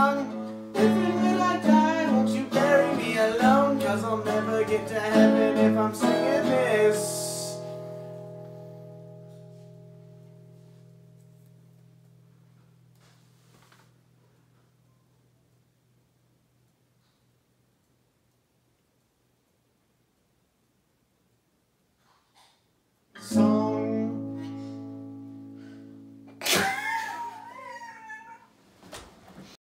song. If and when I die, won't you bury me alone? Cause I'll never get to heaven if I'm singing.